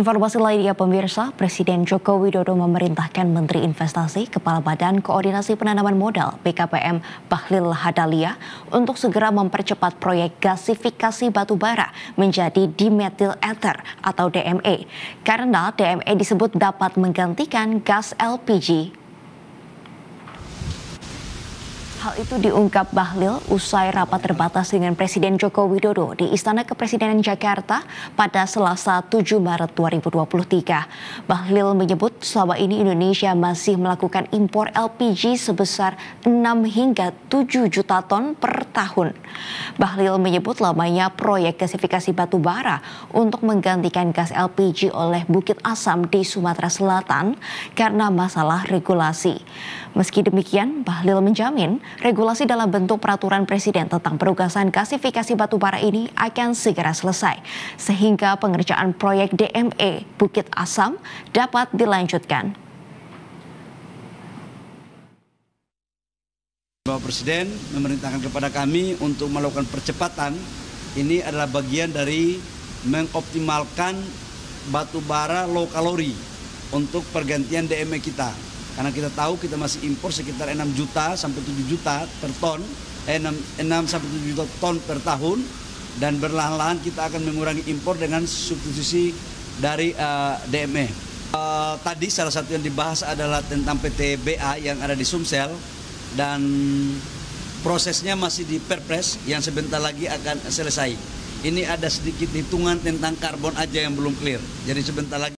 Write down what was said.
Informasi lainnya pemirsa, Presiden Joko Widodo memerintahkan Menteri Investasi Kepala Badan Koordinasi Penanaman Modal BKPM Bahlil Hadalia untuk segera mempercepat proyek gasifikasi batubara menjadi dimethyl ether atau DME karena DME disebut dapat menggantikan gas LPG Hal itu diungkap Bahlil usai rapat terbatas dengan Presiden Joko Widodo di Istana Kepresidenan Jakarta pada Selasa 7 Maret 2023. Bahlil menyebut selama ini Indonesia masih melakukan impor LPG sebesar 6 hingga 7 juta ton per tahun. Bahlil menyebut lamanya proyek gasifikasi batu bara untuk menggantikan gas LPG oleh Bukit Asam di Sumatera Selatan karena masalah regulasi. Meski demikian, Bahlil menjamin regulasi dalam bentuk peraturan presiden tentang perugasan gasifikasi batubara ini akan segera selesai, sehingga pengerjaan proyek DME Bukit Asam dapat dilanjutkan. Bapak Presiden memerintahkan kepada kami untuk melakukan percepatan. Ini adalah bagian dari mengoptimalkan batubara low kalori untuk pergantian DME kita karena kita tahu kita masih impor sekitar 6 juta sampai 7 juta per ton, eh, 6, 6 sampai 7 juta ton per tahun dan berlahan-lahan kita akan mengurangi impor dengan substitusi dari uh, eh, DME. Uh, tadi salah satu yang dibahas adalah tentang PT BA yang ada di Sumsel dan prosesnya masih di Perpres yang sebentar lagi akan selesai. Ini ada sedikit hitungan tentang karbon aja yang belum clear. Jadi sebentar lagi